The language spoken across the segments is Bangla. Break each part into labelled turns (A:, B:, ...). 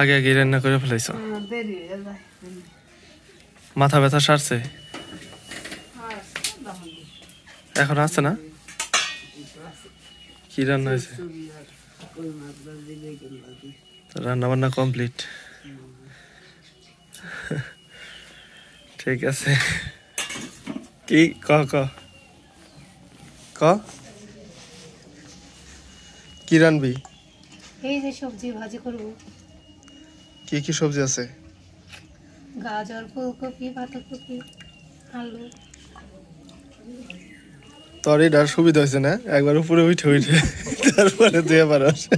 A: আগে আগে রান্না করে ফেলাইছ। মাথা ব্যথা সারছে? এখন আছে না? কি রান্না হয়েছে। রান্না বান্না কমপ্লিট। ঠিক আছে। কি? ক ক। ক? কি রানবি?
B: এই যে সবজি ভাজি করব।
A: কি কি সবজি আছে?
B: গাজর ফুলকপি বাঁধাকপি আলু।
A: তোর এটার সুবিধা হয়েছে না? একবার উপরে উঠে উঠে তারপরে দুয়ে বার আসে।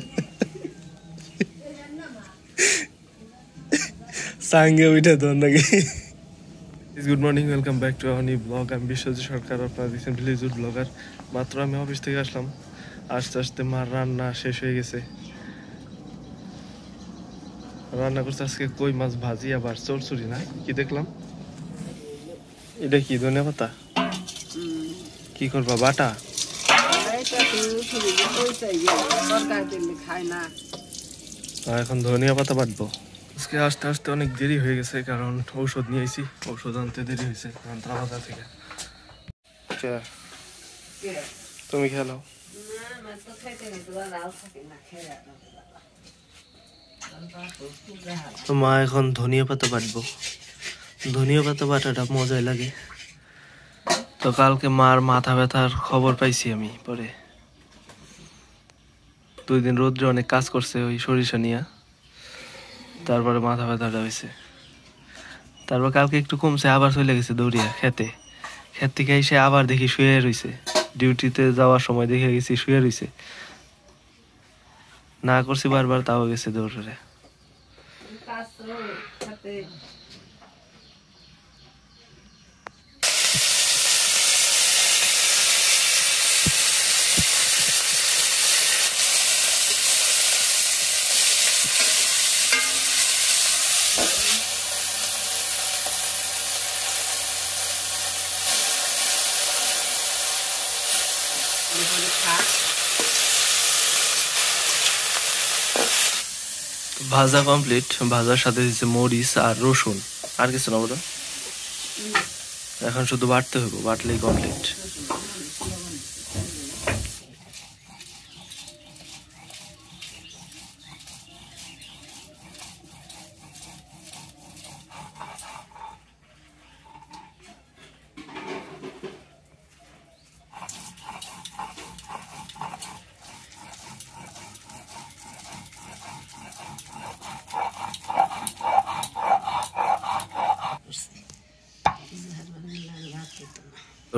A: সাঙ্গে উঠে তোর নাকি। Good morning welcome back to our new blog আমি বিশ্বজিৎ সরকার আপনারা দেখছেন ভিলেজুড ব্লগার মাত্র আমি অফিস থেকে আসলাম। আস্তে আস্তে মার রান্না শেষ হয়ে গেছে। রান্না করছে আজকে কই মাছ ভাজি, আবার চরচুরি না? কি দেখলাম? এটা কি, ধনে পাতা? কি করবা, বাটা? এখন ধনিয়া পাতা বাটবো। আজকে আস্তে আস্তে অনেক দেরি হয়ে গেছে, কারণ ঔষধ নিয়ে আইছি। ঔষধ আনতে দেরি হয়েছে যন্ত্রা বাজার থেকে? কে? তুমি খেলো মা এখন ধনিয়া পাতা বাটবো। ধনিয়া পাতা বাটাটা মজাই লাগে। তো কালকে মার মাথা ব্যথার খবর পাইছি আমি পরে। দুই দিন রোদ্রে অনেক কাজ করছে ওই সরিষা নিয়ে। তারপরে মাথা ব্যথাটা হয়েছে। তারপর কালকে একটু কমছে, আবার চলে গেছে দৌড়িয়া খেতে। খেত থেকে এসে আবার দেখি শুয়ে রইছে। ডিউটিতে যাওয়ার সময় দেখে গেছি শুয়ে রইছে। না করছি বারবার, তাও গেছে দৌড়ে
C: কাজ তো
A: ভাজা কমপ্লিট ভাজার সাথে দিচ্ছে মরিচ আর রসুন। আর কিছু না বলো? এখন শুধু বাটতে হবে বাটলেই কমপ্লিট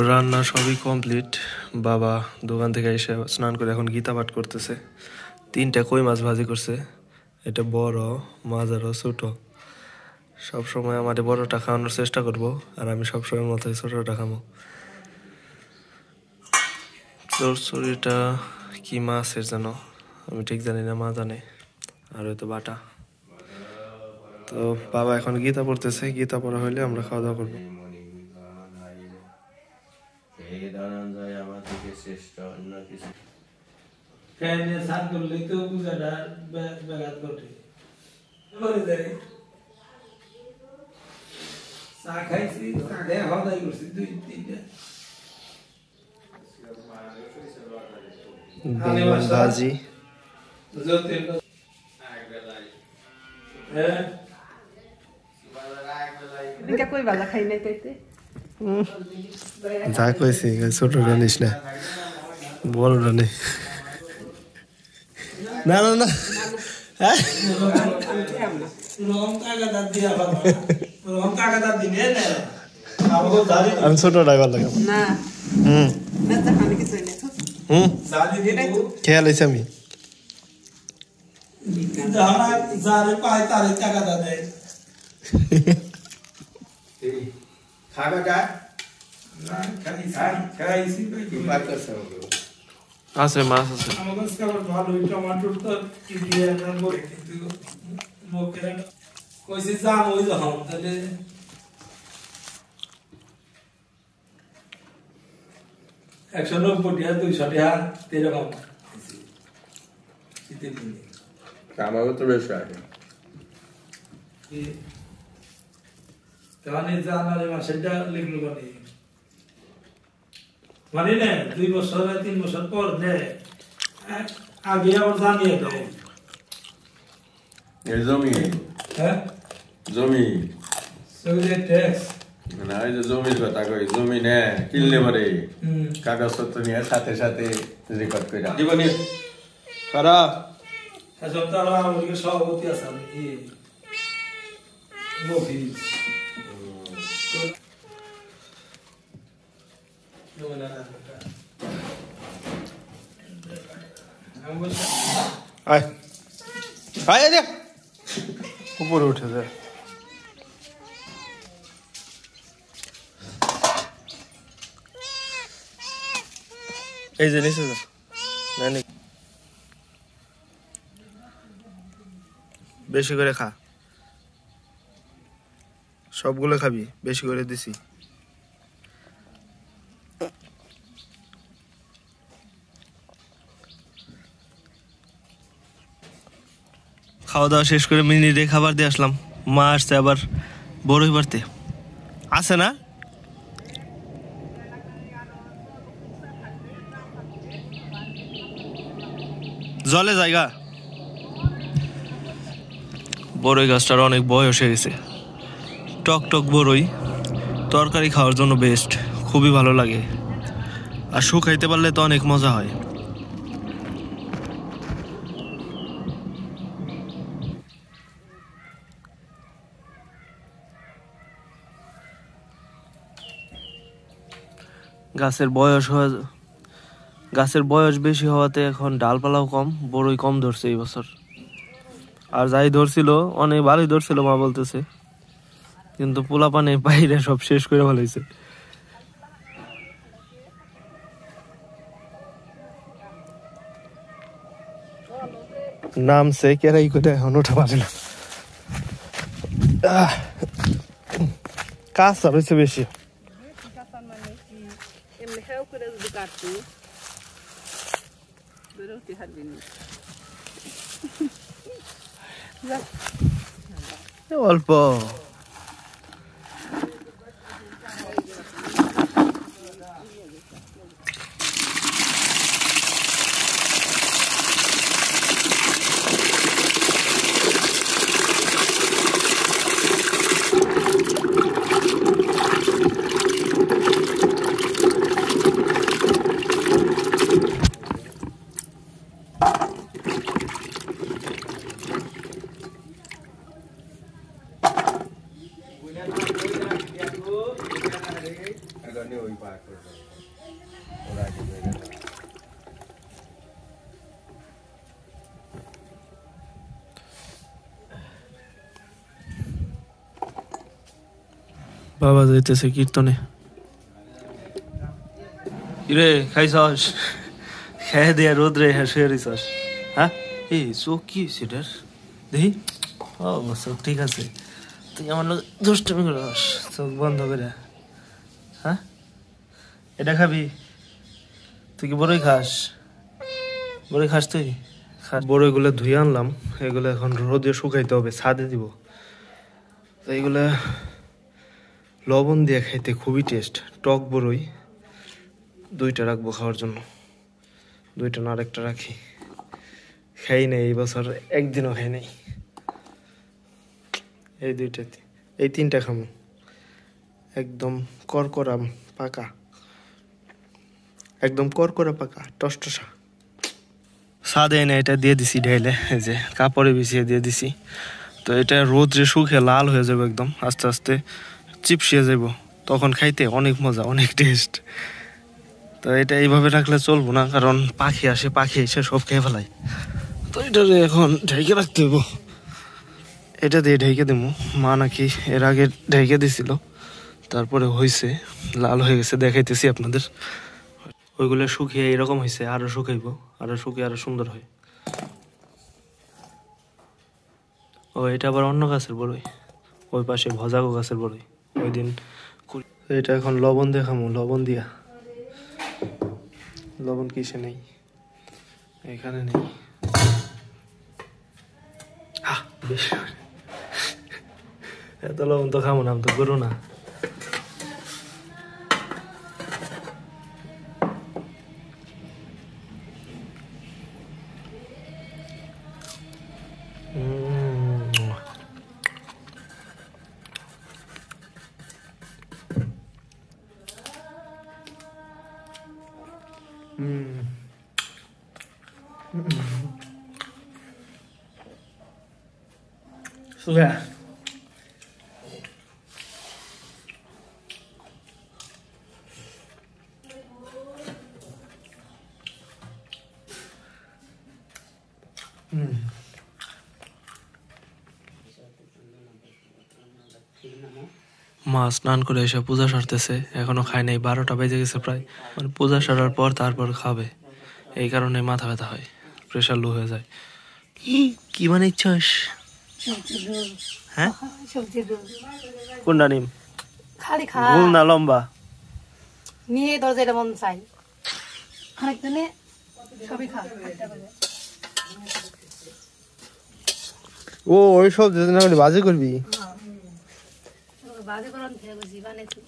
A: রান্না সবই কমপ্লিট বাবা দোকান থেকে এসে স্নান করে এখন গীতা পাঠ করতেছে। তিনটা কই মাছ ভাজি করছে? এটা বড় মাঝারও ছোট। সবসময় আমাদের বড়টা খাওয়ানোর চেষ্টা করব, আর আমি সবসময় মতোই ছোটটা খাব চরচড়িটা কি মাছের যেন আমি ঠিক জানি না, মা জানে। আর হয়তো বাটা। তো বাবা এখন গীতা পড়তেছে, গীতা পড়া হইলে আমরা খাওয়া দাওয়া করব
D: এই ধনঞ্জয় শ্রেষ্ঠ অন্য কিছু।
E: ফ্যানে সাত করলে তো পূজাটা ব্যাঘাত ঘটে। বলে দেয় চা খাইছি চা খেয়ে হদাই করছি দুই তিনটা। হ্যাঁ?
C: কই বালা খাই নাই তাইতে
A: যা কইছি ছোট রানিস না। বড় রানি না। না না হ্যাঁ? আমি ছোট ড্রাইভার লাগাম
C: না।
A: হুম। খেয়াল হয়েছে আমি।
E: যারে পায় তারে টাকা দেয়।
D: খাবে
E: না
A: আছে মাছ আছে।
E: আমাকে আবার ভালো টমাটোর তো কি দিয়ে না কিন্তু লোকেরা কইছে জাম ওই যখন তাহলে একশো নব্বই টাকা দুইশো টাকা এরকম শীতের
D: তো বেশি আছে
E: তাহলে জানুয়ারি মাসেরটা লিখলো মানে। মানে না দুই বছর তিন বছর পর দেয় আ- আগে আবার জানিয়ে দেয়
D: এই জমি?
E: হ্যাঁ?
D: জমি?
E: সৌদি ট্যাক্স
D: না ওই যে জমির কথা কই জমি নে কিনলে পারে।
E: হুম।
D: কাগজপত্র নিয়ে সাথে সাথে রেকর্ড করে জীবনে
A: খারাপ।
E: আমাদের সভাপতি আছে মফিজ
A: আয় আয় আয় উপরে উঠে যায় এই যে নিচে যা বেশি করে খা সবগুলো খাবি, বেশি করে দিছি। খাওয়া দাওয়া শেষ করে মিনিটে খাবার দিয়ে আসলাম। মা আসছে আবার বড়ই পারতে আছে না? জলে জায়গা। বড়ই গাছটার অনেক বয়স হয়ে গেছে। টক টক বড়ই তরকারি খাওয়ার জন্য বেস্ট খুবই ভালো লাগে। আর শুকাইতে পারলে তো অনেক মজা হয়। গাছের বয়স হওয়া গাছের বয়স বেশি হওয়াতে এখন ডালপালাও কম বড়ই কম ধরছে এই বছর। আর যাই ধরছিল, অনেক ভালোই ধরছিল মা বলতেছে। কিন্তু পোলা পানে বাইরে সব শেষ করে ফেলাইছে। নামছে কেরাই করে এখন ওঠা পারে না। আর হয়েছে বেশি। অল্প।
D: ওই পার করবে ওরা।
A: বাবা যাইতেছে কীর্তনে। কিরে খাইছস? খেয়ে দিয়া রোদ্রে হ্যাঁ শুয়ে রইছস হ্যাঁ? এই চোখ কি সেটার দেখি। ও চোখ ঠিক আছে। তুই আমার দুষ্টমি করস। চোখ বন্ধ করে হ্যাঁ? এটা খাবি? তুই কি বড়ই খাস? বড়ই খাস তুই? খাস। বড়ইগুলো ধুয়ে আনলাম, এগুলো এখন রোদে শুকাইতে হবে, ছাদে দিব। তো এইগুলা লবণ দিয়ে খাইতে খুবই টেস্ট টক বড়ই। দুইটা রাখব খাওয়ার জন্য। দুইটা না আরেকটা রাখি। খাই নাই, এই বছর একদিনও খাই নাই। এই দুইটা এই তিনটা খামো। একদম করকরা পাকা। একদম করকরা পাকা, টসটসা। সাদে এনে এটা দিয়ে দিছি ঢেলে, এই যে কাপড়ে বিছিয়ে দিয়ে দিছি। তো এটা রোদ্রে শুকে লাল হয়ে যাবে একদম, আস্তে আস্তে চিপসিয়ে যাব তখন খাইতে অনেক মজা, অনেক টেস্ট তো এটা এইভাবে রাখলে চলবো না, কারণ পাখি আসে, পাখি এসে সব খেয়ে ফেলায়। তো এটা এখন ঢেকে রাখতে হইব। এটা দিয়ে ঢেকে দেবো। মা নাকি এর আগে ঢেকে দিছিল, তারপরে হয়েছে লাল হয়ে গেছে, দেখাইতেছি আপনাদের। ওইগুলো শুকিয়ে এরকম হয়েছে আরও শুকাইবো, আরও শুকিয়ে আরও সুন্দর হয়। ও, এটা আবার অন্য গাছের বড়ই। ওই পাশে ভজাগো গাছের বড়ই। ওই দিন এটা এখন লবণ দেখামো, লবণ দিয়া। লবণ কিসে নেই? এখানে নেই। এত লবণ তো খামো না, আমি তো করো না। Słuchaj. মা স্নান করে এসে পূজা সারতেছে এখনও খায় নাই বারোটা বেজে গেছে প্রায়। মানে পূজা সারার পর তারপর খাবে। এই কারণে মাথা ব্যথা হয় প্রেশার লো হয়ে যায়। কি
B: মানে রোল
A: হ্যাঁ? কোনটা নিম?
B: খালি খা।
A: গোল না লম্বা?
B: নিয়ে মন চাই। আরেকজনে সবই খা।
A: ও ওই সব বাজি করবি।
B: বাজে বানাইছি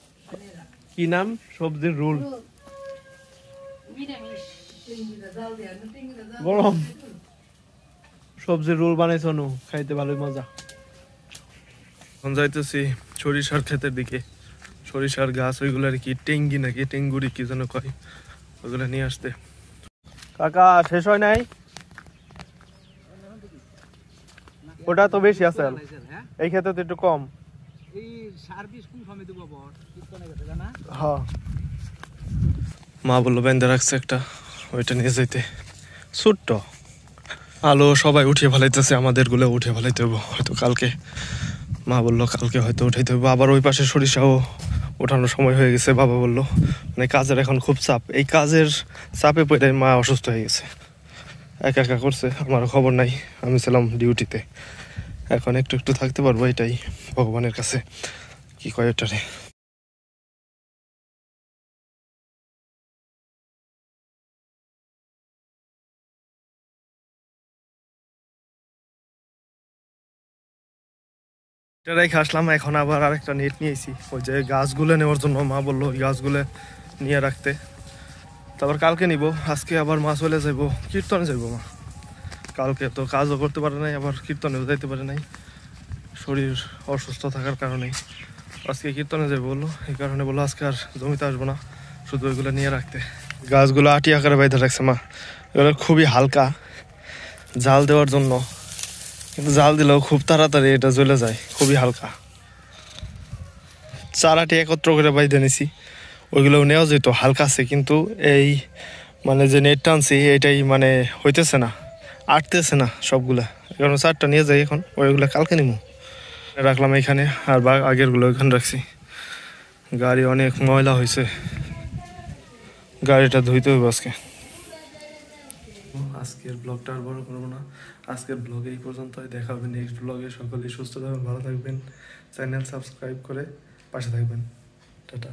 A: কি নাম? সবজির রোল। গরম। সবজির রোল বানাইছ নু খাইতে ভালোই মজা। এখন যাইতেছি সরিষার ক্ষেতের দিকে। সরিষার গাছ ওইগুলো আর কি টেঙ্গি নাকি টেঙ্গুরি কি যেন কয় ওইগুলো নিয়ে আসতে। কাকা শেষ হয় নাই? ওটা তো বেশি আছে। এই ক্ষেত্রে তো একটু কম। হ্যাঁ মা বলল বেঁধে রাখছে একটা ওইটা নিয়ে যাইতে। ছোট্ট। আলো সবাই উঠিয়ে ফেলাইতেছে, আমাদেরগুলো উঠিয়ে ফেলাইতে হব হয়তো কালকে, মা বলল কালকে হয়তো উঠাইতে হবে আবার ওই পাশে সরিষাও ওঠানোর সময় হয়ে গেছে, বাবা বলল। মানে কাজের এখন খুব চাপ। এই কাজের চাপে পড়ে মা অসুস্থ হয়ে গেছে। একা একা করছে আমার খবর নাই। আমি ছিলাম ডিউটিতে। এখন একটু একটু থাকতে পারব, এটাই ভগবানের কাছে। কি কয় এটা রেখে আসলাম, এখন আবার আরেকটা নেট নিয়েছি। ওই যে গাছগুলো নেওয়ার জন্য মা বলল ওই গাছগুলো নিয়ে রাখতে। তারপর কালকে নিব, আজকে আবার মা চলে যাইবো, কীর্তনে যাইবো মা। কালকে তো কাজও করতে পারে নাই, আবার কীর্তনেও যাইতে পারে নাই। শরীর অসুস্থ থাকার কারণে। আজকে কীর্তনে যাইবো বলল, এই কারণে বলল আজকে আর জমিতে আসব না, শুধু ওইগুলো নিয়ে রাখতে। গাছগুলো আটি আকারে বাইধে রাখছে মা। এগুলো খুবই হালকা জাল দেওয়ার জন্য। কিন্তু জাল দিলেও খুব তাড়াতাড়ি এটা জ্বলে যায়, খুবই হালকা। চারাটি একত্র করে বাইধে নিছি, ওইগুলোও নেওয়া যেত, হালকা আছে, কিন্তু এই মানে যে নেট টানছি, এটাই মানে হইতেছে না, আটতেছে না সবগুলা। কারণ চারটা নিয়ে যাই এখন, ওইগুলো কালকে নিবো রাখলাম এখানে, আর বা আগেরগুলো এখানে রাখছি। গাড়ি অনেক ময়লা হয়েছে গাড়িটা ধুইতে হবে আজকে। আজকের ব্লগটা আর বড় করব না। আজকের ব্লগ এই পর্যন্তই। দেখা হবে নেক্সট ব্লগে সকলেই সুস্থ থাকবেন, ভালো থাকবেন। চ্যানেল সাবস্ক্রাইব করে পাশে থাকবেন। টাটা।